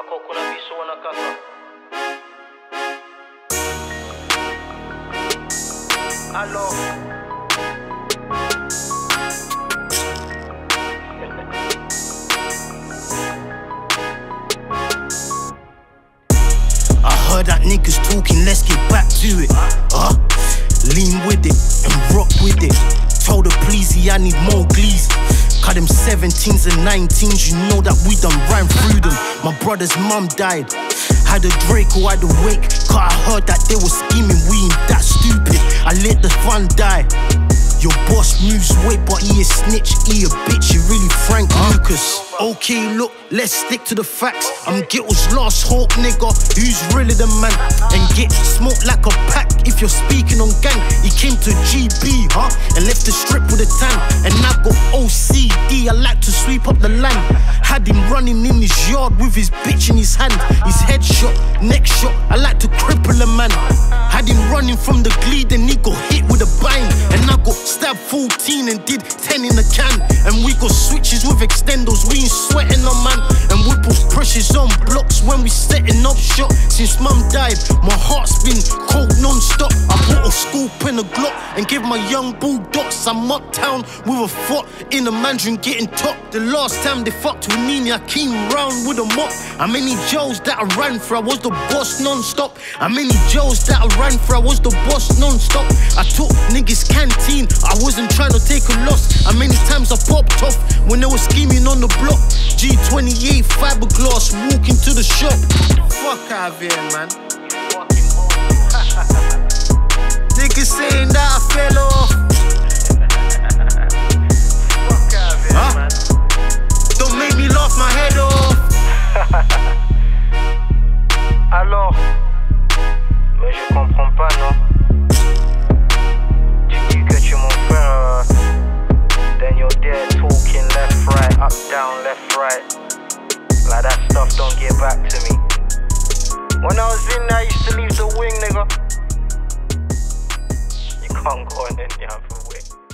Ako kuna. I heard that niggas talking, let's get back to it. Uh, lean with it and rock with it. Told her, please, I need more 17s and 19s, you know that we done ran through them. My brother's mum died. Had a Draco at the wake, cause I heard that they were scheming, we ain't that stupid. I let the fun die. Your boss moves weight, but he a snitch, he a bitch, he really Frank Lucas. Okay, look, let's stick to the facts. I'm Gittle's last hope, nigga. Who's really the man? And get smoked like a pack if you're speaking on gang. He came to GB, huh? And left the strip with a tan. And I got I like to sweep up the land. Had him running in his yard with his bitch in his hand. His head shot, neck shot, I like to cripple a man. Had him running from the glee, then he got hit with a bang. And I got stabbed 14 and did 10 in a can. And we got switches with extenders, we ain't sweating on man. And we put pressures on blocks when we setting up shop. Since mum died, my heart's been cold non-stop. I bought a scoop and a glock and give my young bulldogs. I'm uptown with a foot in the mandarin getting top. The last time they fucked with me, I came round with a mop. How many jails that I ran for? I was the boss non-stop. How many jails that I ran for? I was the boss non-stop. I took niggas canteen, I wasn't trying to take a loss. How many times I popped off when they were scheming on the block? G28 fiberglass, walking to the shop. Fuck out of here, man. right. Like that stuff don't get back to me. When I was in there, I used to leave the wing, nigga. You can't go in there, bro.